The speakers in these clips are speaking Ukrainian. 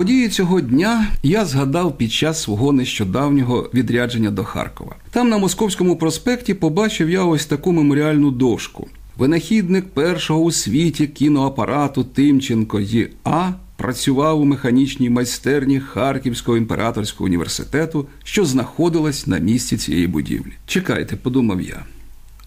Події цього дня я згадав під час свого нещодавнього відрядження до Харкова. Там на московському проспекті побачив я ось таку меморіальну дошку. Винахідник першого у світі кіноапарату Тимченко Є.А. працював у механічній майстерні Харківського імператорського університету, що знаходилась на місці цієї будівлі. Чекайте, подумав я.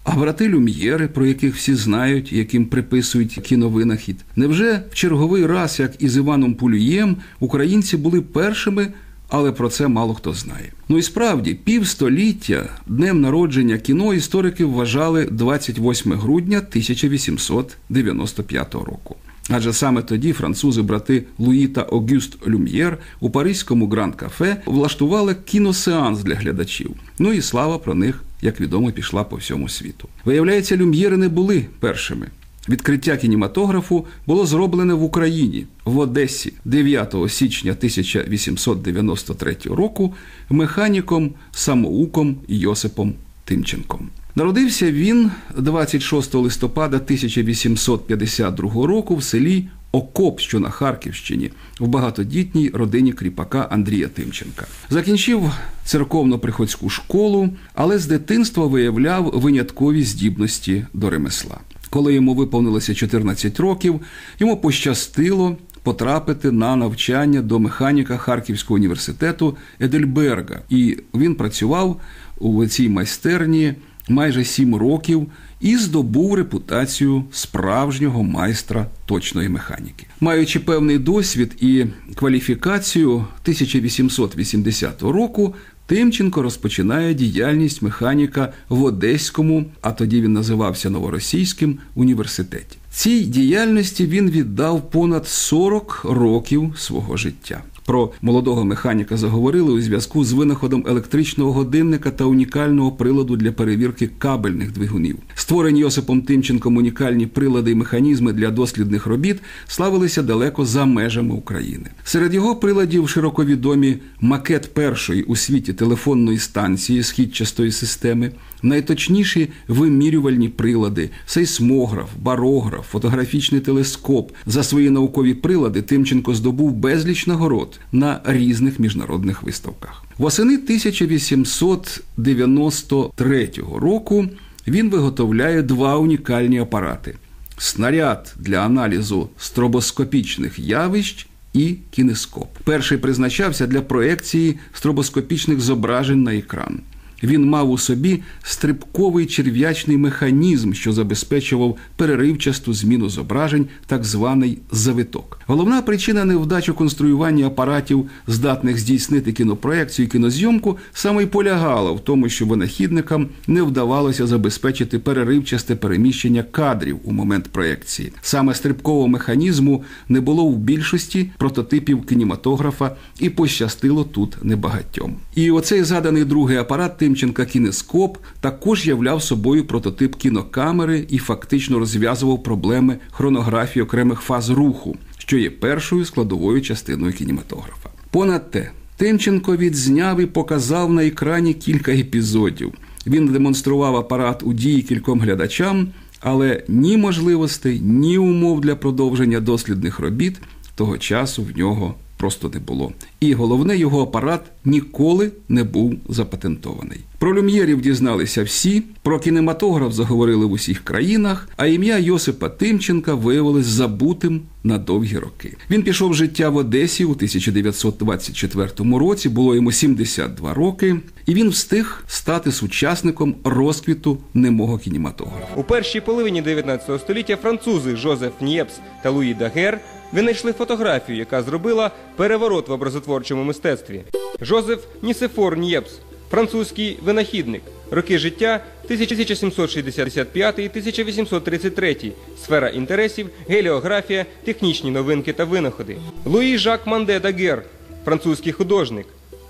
А брати Люм'єри, про яких всі знають, яким приписують кіновинахід, невже в черговий раз, як із Іваном Пулюєм, українці були першими, але про це мало хто знає. Ну і справді, півстоліття днем народження кіно історики вважали 28 грудня 1895 року. Адже саме тоді французи-брати Луї та Огюст Люм'єр у паризькому гранд-кафе влаштували кіносеанс для глядачів. Ну і слава про них, як відомо, пішла по всьому світу. Виявляється, люм'єри не були першими. Відкриття кінематографу було зроблене в Україні в Одесі 9 січня 1893 року механіком самоуком Йосипом Тимченком. Народився він 26 листопада 1852 року в селі Окоп, що на Харківщині, в багатодітній родині кріпака Андрія Тимченка. Закінчив церковно-приходську школу, але з дитинства виявляв виняткові здібності до ремесла. Коли йому виповнилося 14 років, йому пощастило потрапити на навчання до механіка Харківського університету Едельберга, і він працював у цій майстерні майже сім років і здобув репутацію справжнього майстра точної механіки. Маючи певний досвід і кваліфікацію 1880 року. Тимченко розпочинає діяльність механіка в Одеському, а тоді він називався Новоросійським університеті. Цій діяльності він віддав понад 40 років свого життя. Про молодого механіка заговорили у зв'язку з винаходом електричного годинника та унікального приладу для перевірки кабельних двигунів. Створені Йосипом Тимченком унікальні прилади і механізми для дослідних робіт славилися далеко за межами України. Серед його приладів широко відомі макет першої у світі телефонної станції східчастої системи, найточніші вимірювальні прилади, сейсмограф, барограф, фотографічний телескоп. За свої наукові прилади Тимченко здобув безліч нагород на різних міжнародних виставках. Восени 1893 року він виготовляє два унікальні апарати: снаряд для аналізу стробоскопічних явищ. І кінескоп. Перший призначався для проекції стробоскопічних зображень на екран. Він мав у собі стрибковий черв'ячний механізм, що забезпечував переривчасту зміну зображень, так званий завиток. Головна причина невдач у конструюванні апаратів, здатних здійснити кінопроекцію і кінозйомку, саме й полягала в тому, що винахідникам не вдавалося забезпечити переривчасте переміщення кадрів у момент проекції. Саме стрибкового механізму не було в більшості прототипів кінематографа і пощастило тут небагатьом. І оцей заданий другий апарат Тимченка кінескоп також являв собою прототип кінокамери і фактично розв'язував проблеми хронографії окремих фаз руху, що є першою складовою частиною кінематографа. Понад те, Тимченко відзняв і показав на екрані кілька епізодів. Він демонстрував апарат у дії кільком глядачам, але ні можливостей, ні умов для продовження дослідних робіт того часу в нього просто не було. І головне, його апарат ніколи не був запатентований. Про люм'єрів дізналися всі, про кінематограф заговорили в усіх країнах, а ім'я Йосипа Тимченка виявилось забутим на довгі роки. Він пішов з життя в Одесі у 1924 році, було йому 72 роки, і він встиг стати сучасником розквіту немого кінематографа. У першій половині 19 століття французи Жозеф Ньєпс та Луї Дагер винайшли фотографію, яка зробила переворот в образотворчому мистецтві. Жозеф Нісефор Ньєпс, французький винахідник, роки життя 1765-1833, сфера інтересів, геліографія, технічні новинки та винаходи. Луї Жак Манде Дагер, французький художник.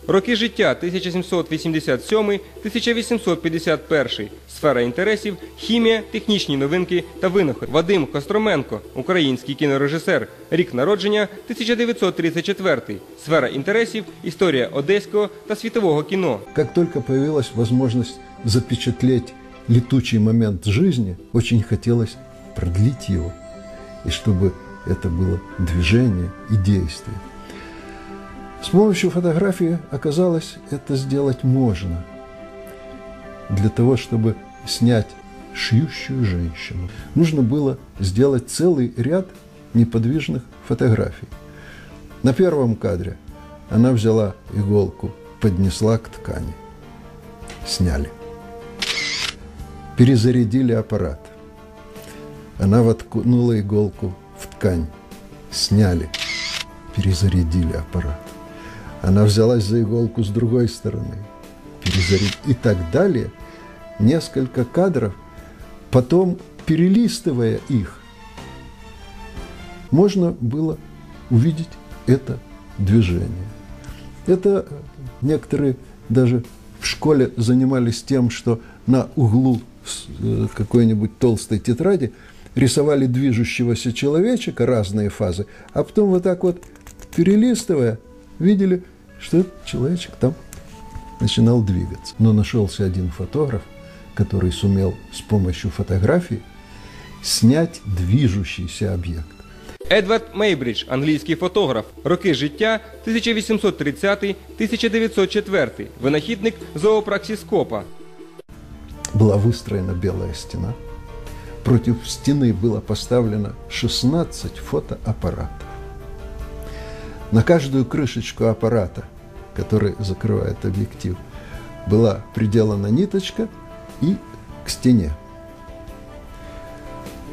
Роки життя 1787-1851. Сфера інтересів, хімія, технічні новинки та винаходи. Вадим Костроменко, український кінорежисер. Рік народження 1934. Сфера інтересів, історія одеського та світового кіно. Как только появилась возможность запечатлеть летучий момент жизни, очень хотелось продлить его, и чтобы это было движение и действие. Помощью фотографии оказалось, это сделать можно. Для того, чтобы снять шьющую женщину, нужно было сделать целый ряд неподвижных фотографий. На первом кадре она взяла иголку, поднесла к ткани. Сняли. Перезарядили аппарат. Она воткнула иголку в ткань. Сняли. Перезарядили аппарат. Она взялась за иголку с другой стороны. Перезарядили. И так далее. Несколько кадров. Потом, перелистывая их, можно было увидеть это движение. Это некоторые даже в школе занимались тем, что на углу э, какой-нибудь толстой тетради рисовали движущегося человечка, разные фазы, а потом вот так вот перелистывая, видели, что этот человечек там начинал двигаться. Но нашелся один фотограф, который сумел с помощью фотографии снять движущийся объект. Едвард Мейбридж, англійський фотограф, роки життя 1830-1904, винахідник зоопраксіскопа. Была выстроена белая стена. Против стены было поставлено 16 фотоаппаратов. На каждую крышечку аппарата, который закрывает объектив, была приделана ниточка и к стене.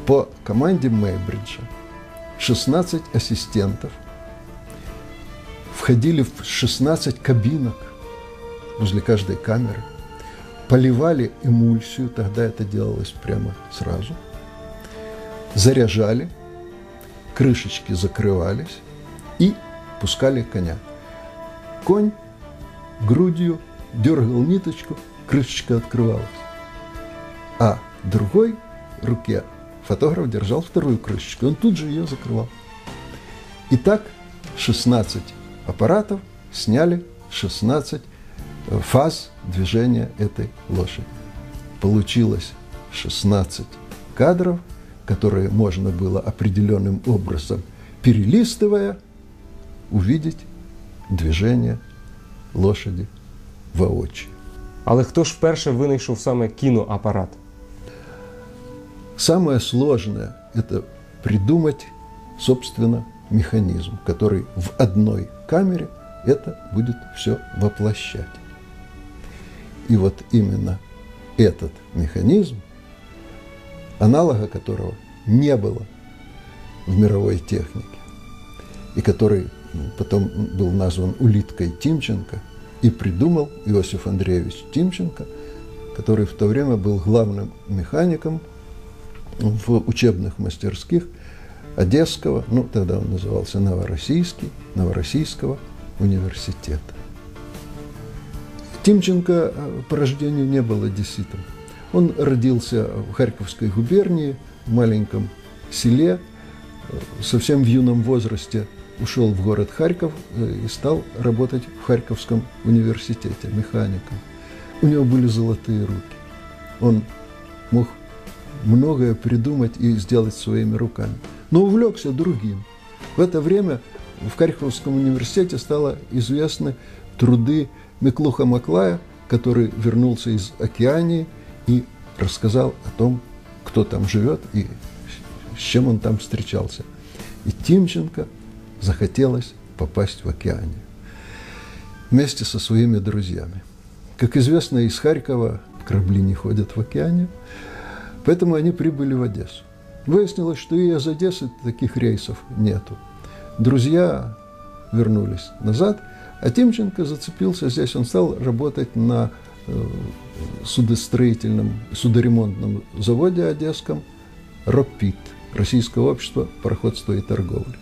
По команде Мейбриджа 16 ассистентов входили в 16 кабинок возле каждой камеры, поливали эмульсию, тогда это делалось прямо сразу, заряжали, крышечки закрывались и пускали коня. Конь грудью дергал ниточку, крышечка открывалась. А другой руке фотограф держал вторую крышечку, он тут же ее закрывал. Итак, 16 аппаратов сняли 16 э, фаз движения этой лошади. Получилось 16 кадров, которые можно было определенным образом, перелистывая, увидеть движение лошади воочию. Але хто ж вперше винайшов саме кіноапарат? Самое сложное – это придумать, собственно, механизм, который в одной камере это будет все воплощать. И вот именно этот механизм, аналога которого не было в мировой технике, и который потом был назван улиткой Тимченко, и придумал Иосиф Андреевич Тимченко, который в то время был главным механиком в учебных мастерских Одесского, ну тогда он назывался Новороссийский, Новороссийского университета. Тимченко э, по рождению не был одесситом. Он родился в Харьковской губернии, в маленьком селе, э, совсем в юном возрасте ушел в город Харьков э, и стал работать в Харьковском университете механиком. У него были золотые руки. Он мог многое придумать и сделать своими руками. Но увлекся другим. В это время в Харьковском университете стало известны труды Миклуха Маклая, который вернулся из Океании и рассказал о том, кто там живет и с чем он там встречался. И Тимченко захотелось попасть в Океанию вместе со своими друзьями. Как известно, из Харькова корабли не ходят в Океанию, Поэтому они прибыли в Одессу. Выяснилось, что и из Одессы таких рейсов нету. Друзья вернулись назад, а Тимченко зацепился здесь. Он стал работать на э, судостроительном, судоремонтном заводе одесском «Ропит» Российское общество пароходства и торговли.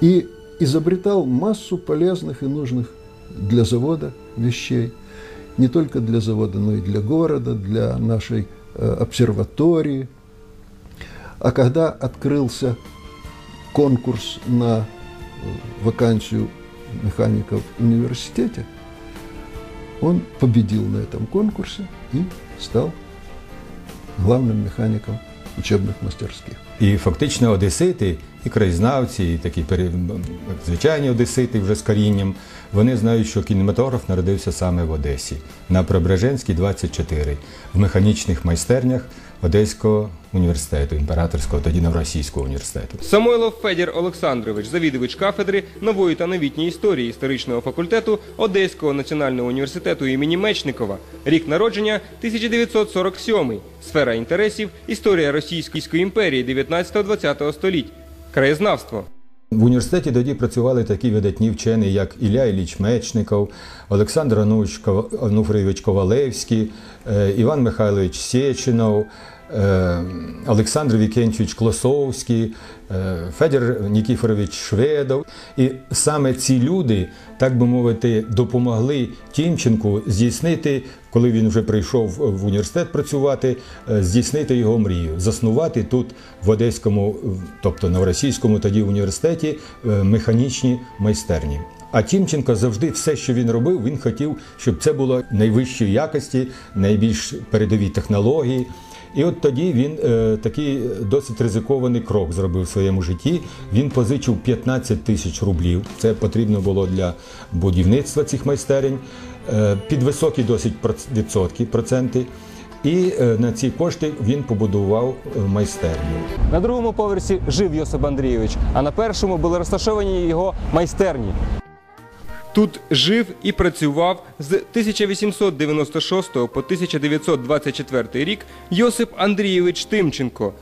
И изобретал массу полезных и нужных для завода вещей. Не только для завода, но и для города, для нашей Э, обсерватории. А когда открылся конкурс на э, вакансию механиков в университете, он победил на этом конкурсе и стал главным механиком учебных мастерских. І фактично одесити, і краєзнавці, і такі звичайні одесити вже з корінням, вони знають, що кінематограф народився саме в Одесі на Преображенській 24 в механічних майстернях Одеського університету, імператорського, тоді Новоросійського університету. Самойлов Федір Олександрович, завідувач кафедри нової та новітньої історії історичного факультету Одеського національного університету імені Мечникова. Рік народження 1947. Сфера інтересів історія Російської імперії 19-20 століть. Краєзнавство. В університеті тоді працювали такі видатні вчені, як Ілля Ілліч Мечников, Олександр Ануфрійович Ковалевський, е, Іван Михайлович Сєчинов, Олександр Вікентьович Клосовський, е, Федір Нікіфорович Шведов. І саме ці люди, так би мовити, допомогли Тімченку здійснити, коли він вже прийшов в університет працювати, е, здійснити його мрію, заснувати тут в Одеському, тобто Новоросійському тоді університеті, е, механічні майстерні. А Тімченко завжди все, що він робив, він хотів, щоб це було найвищої якості, найбільш передові технології. І от тоді він е, такий досить ризикований крок зробив в своєму житті. Він позичив 15 тисяч рублів. Це потрібно було для будівництва цих майстерень е, під високі досить відсотки, проценти. І е, на ці кошти він побудував майстерню. На другому поверсі жив Йосип Андрійович, а на першому були розташовані його майстерні. Тут жив і працював з 1896 по 1924 рік Йосип Андрійович Тимченко,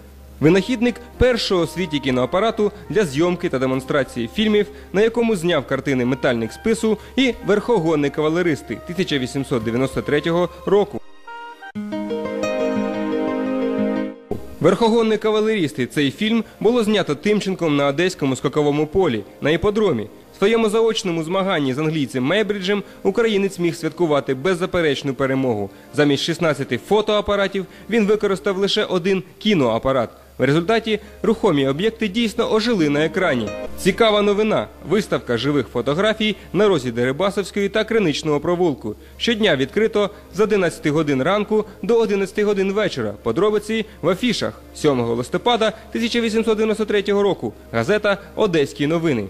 винахідник першого у світі кіноапарату для зйомки та демонстрації фільмів, на якому зняв картини Метальник спису і Верхогонний кавалеристи 1893 року. Верхогонний кавалеріст і цей фільм було знято Тимченком на одеському скаковому полі на іподромі. Своєму заочному змаганні з англійцем Мейбриджем українець міг святкувати беззаперечну перемогу. Замість 16 фотоапаратів він використав лише один кіноапарат. В результаті рухомі об'єкти дійсно ожили на екрані. Цікава новина: виставка живих фотографій на розі Дерибасовської та Криничного провулку. Щодня відкрито з 11 годин ранку до 11 годин вечора. Подробиці в афішах 7 листопада 1893 року. Газета Одеські новини.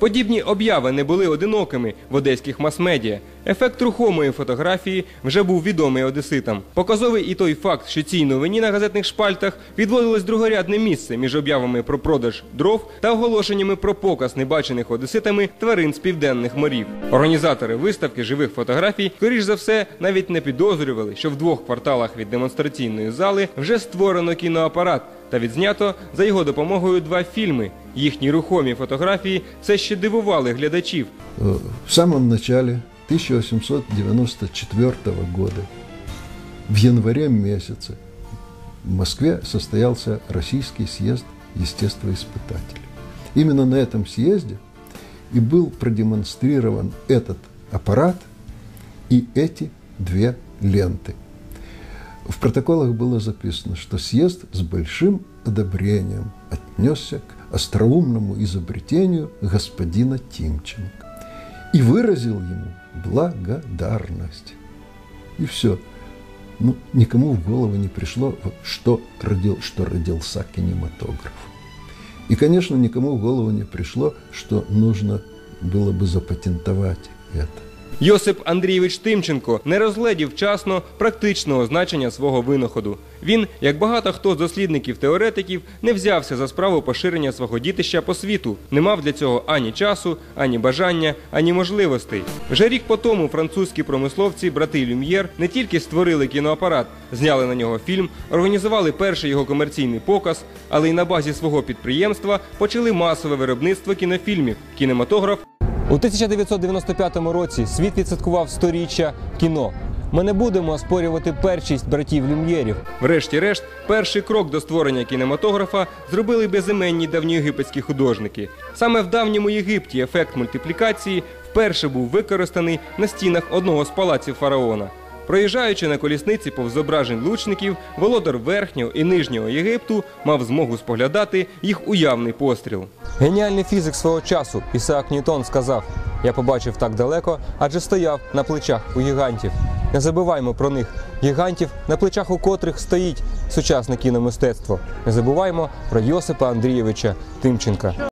Подібні обяви не були одинокими в одеських мас-медіа. Ефект рухомої фотографії вже був відомий одеситам. Показовий і той факт, що цій новині на газетних шпальтах відводилось другорядне місце між об'явами про продаж дров та оголошеннями про показ небачених одеситами тварин з південних морів. Організатори виставки живих фотографій, скоріш за все, навіть не підозрювали, що в двох кварталах від демонстраційної зали вже створено кіноапарат та відзнято за його допомогою два фільми. Їхні рухомі фотографії все ще дивували глядачів. Э, В самом начале 1894 года, в январе месяце, в Москве состоялся Российский съезд естествоиспытателей. Именно на этом съезде и был продемонстрирован этот аппарат и эти две ленты. В протоколах было записано, что съезд с большим одобрением отнесся к остроумному изобретению господина Тимченко и выразил ему благодарность. И все. Ну, никому в голову не пришло, что, родил, что родился кинематограф. И, конечно, никому в голову не пришло, что нужно было бы запатентовать это. Йосип Андрійович Тимченко не розгледів вчасно практичного значення свого винаходу. Він, як багато хто з дослідників-теоретиків, не взявся за справу поширення свого дітища по світу, не мав для цього ані часу, ані бажання, ані можливостей. Вже рік по тому французькі промисловці, брати Люм'єр, не тільки створили кіноапарат, зняли на нього фільм, організували перший його комерційний показ, але й на базі свого підприємства почали масове виробництво кінофільмів. Кінематограф у 1995 році світ відсвяткував сторіччя кіно. Ми не будемо спорювати першість братів Люм'єрів. Врешті-решт, перший крок до створення кінематографа зробили безіменні давньоєгипетські художники. Саме в давньому Єгипті ефект мультиплікації вперше був використаний на стінах одного з палаців фараона. Проїжджаючи на колісниці повз зображень лучників, володар верхнього і нижнього Єгипту мав змогу споглядати їх уявний постріл. Геніальний фізик свого часу Ісаак Ньютон сказав: Я побачив так далеко, адже стояв на плечах у гігантів. Не забуваймо про них, гігантів, на плечах у котрих стоїть сучасне кіномистецтво. Не забуваймо про Йосипа Андрійовича Тимченка.